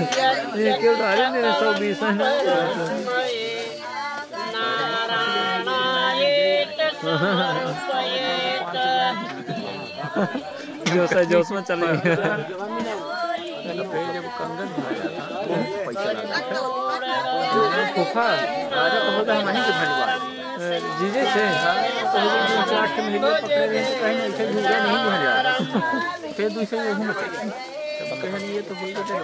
ये क्यों डाले मेरे सौ बीस है। जोश है जोश में चले गए जब कंगन फूफा राजा को होता है के धन्यवाद जीजे से चार के महीने पकड़े रहे तो कहीं नहीं थे नहीं घर जा फिर दूसरे यही मचे तो कहीं ये तो भूल गए